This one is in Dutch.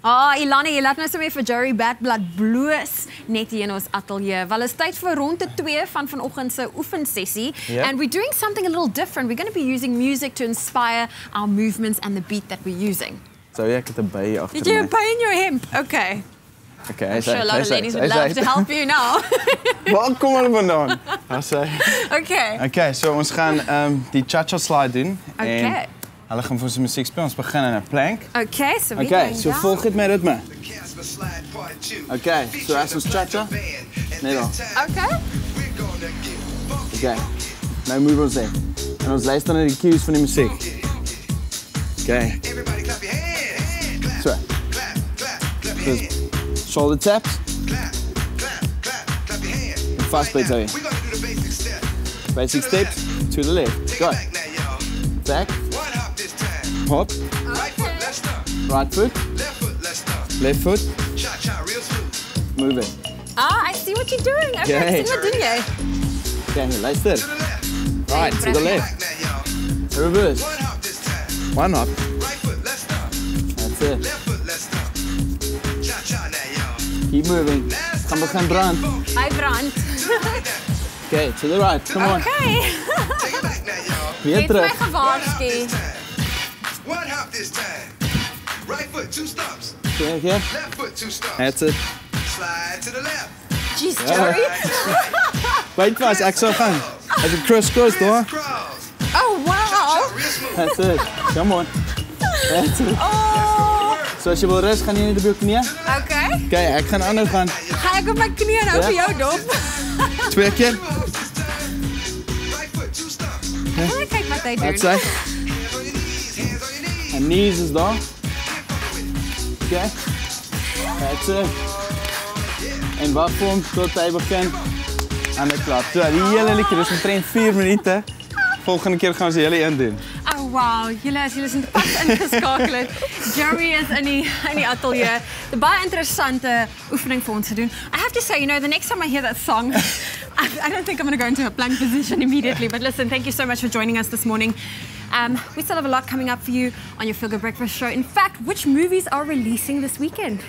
Ah, oh, Ilani, jy laat nou sommer vir Jerry Badblood bloos net hier in ons ateljee. Wel, is tyd vir ronde 2 van vanoggend se oefensessie. Yep. And we're doing something a little different. We're going to be using music to inspire our movements and the beat that we're using. Jy ek het 'n by agter Did you my. have pain in your hemp? Okay. Okay, I'm sure a lot of ladies would love to help you now. Waar kom hulle vandaan? Hy okay. Okay, so ons gaan um, die cha-cha slide doen Okay. en hulle gaan vir ons die musiek speel. Ons begin in 'n plank. Okay, so we're Okay, going so down. volg dit met ritme. Okay, Okay, so as ons cha-cha. Net al. Okay. Okay. Nou move ons in. En ons luister na die cues van die Clap, clap, clap your dus shoulder taps Clap, clap, clap, clap your hands. en fast do the basic step. Basic steps to the left. Take Go. it back hop, Right foot, let's stomp. right foot, Left foot, let's left foot, Cha cha, real smooth. move it. Ah, I see what you're doing. Okay, Okay. doen jy? Okay, luister. To the left. Right, to the left. Back. Reverse. One hop this time. One up. Right foot, let's. That's it. Left foot, let's. Cha cha now, y'all. Keep moving. Last Gaan time begin we brand. get funky. Hy brand. Okay, to the right. Come on. Okay. Take it back now, y'all. Jy One hop this time. Right foot, two stumps. Okay, here. Left foot, two stumps. That's it. Slide to the left. Jeez, Jerry. The right. Wait vas, ek sal gaan. As 'n crisscross daar. Cross. Oh, wow. That's it. Come on. That's it. Oh. So as jy wil rus, gaan jy net op jou knieë. Okay. Okay, ek gaan aanhou gaan. Ga ek op my knieë nou Ja. vir jou dop? Twee keer. Cross this time. Right foot, your knees. With it. Okay. That's it. En wat vir hom tot hy begin aan die klap. So die hele liedjie, dis omtrent 4 minute. Volgende keer gaan ons die hele een doen. Oh wow, julle as julle is pas ingeskakel het. Jerry is in die in die ateljee. 'n Baie interessante oefening vir ons te doen. I have to say, you know, the next time I hear that song, I, I don't think I'm going to go into a plank position immediately. But listen, thank you so much for joining us this morning. Um, we still have a lot coming up for you on your Feel Good Breakfast show. In fact, which movies are releasing this weekend?